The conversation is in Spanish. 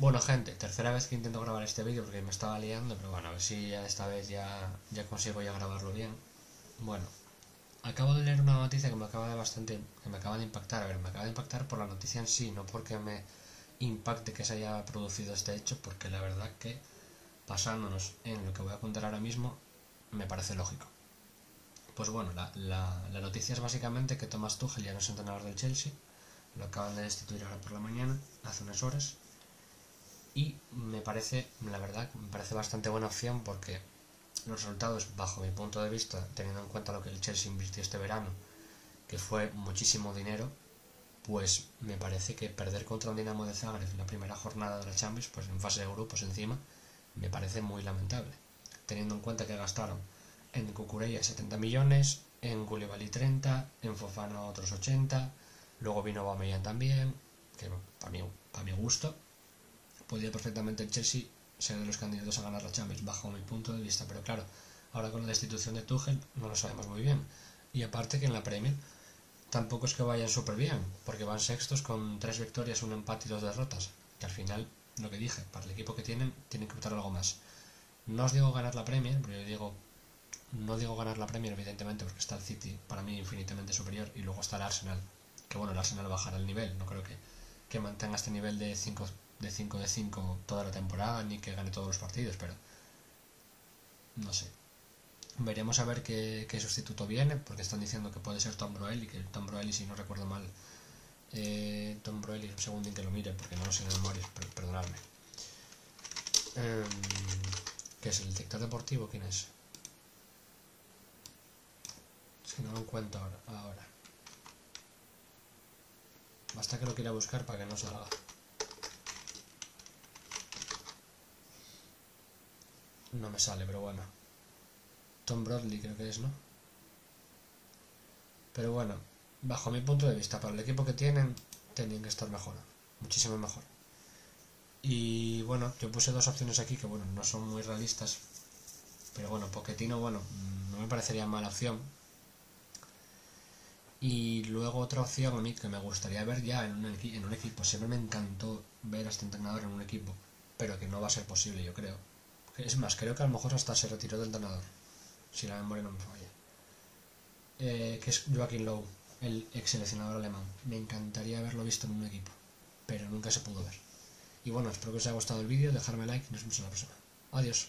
Bueno, gente, tercera vez que intento grabar este vídeo porque me estaba liando, pero bueno, a ver si ya esta vez ya, consigo ya grabarlo bien. Bueno, acabo de leer una noticia que me acaba de bastante, que me acaba de impactar. A ver, me acaba de impactar por la noticia en sí, no porque me impacte que se haya producido este hecho, porque la verdad que basándonos en lo que voy a contar ahora mismo, me parece lógico. Pues bueno, la, la, la noticia es básicamente que Thomas Tuchel ya no es entrenador del Chelsea, lo acaban de destituir ahora por la mañana, hace unas horas, y me parece, la verdad, me parece bastante buena opción porque los resultados, bajo mi punto de vista, teniendo en cuenta lo que el Chelsea invirtió este verano, que fue muchísimo dinero, pues me parece que perder contra un Dinamo de Zagreb en la primera jornada de la Champions, pues en fase de grupos encima, me parece muy lamentable, teniendo en cuenta que gastaron en Cucurella 70 millones, en Koulibaly 30, en Fofana otros 80, luego vino Bameyang también, que para mí, para mi gusto, podría perfectamente el Chelsea ser de los candidatos a ganar la Champions, bajo mi punto de vista. Pero claro, ahora con la destitución de Tuchel no lo sabemos muy bien. Y aparte que en la Premier tampoco es que vayan súper bien, porque van sextos con tres victorias, un empate y dos derrotas. Que al final, lo que dije, para el equipo que tienen, tienen que optar algo más. No os digo ganar la Premier, pero yo digo, no digo ganar la Premier, evidentemente, porque está el City para mí infinitamente superior, y luego está el Arsenal, que bueno, el Arsenal bajará el nivel, no creo que, que mantenga este nivel de 5 de 5 de 5 toda la temporada, ni que gane todos los partidos, pero no sé. Veremos a ver qué, sustituto viene, porque están diciendo que puede ser Tom Broel y que Tom Broel, si no recuerdo mal, eh, Tom Broel, un segundo en que lo mire, porque no lo sé de memoria, perdonadme. Eh, ¿Qué es el director deportivo? ¿Quién es? Es que no lo encuentro ahora. ahora. Basta que lo quiera buscar para que no salga. No me sale, pero bueno. Tom Bradley creo que es, ¿no? Pero bueno, bajo mi punto de vista, para el equipo que tienen, tenían que estar mejor. Muchísimo mejor. Y bueno, yo puse dos opciones aquí que bueno, no son muy realistas. Pero bueno, Poquetino, bueno, no me parecería mala opción. Y luego otra opción a mí que me gustaría ver ya en un, en un equipo. Siempre me encantó ver a este entrenador en un equipo, pero que no va a ser posible, yo creo es más, creo que a lo mejor hasta se retiró del entrenador, si la memoria no me falla. Eh, que es Joaquín Lowe, el ex seleccionador alemán. Me encantaría haberlo visto en un equipo, pero nunca se pudo ver. Y bueno, espero que os haya gustado el vídeo, dejarme like y nos vemos en la próxima. Adiós.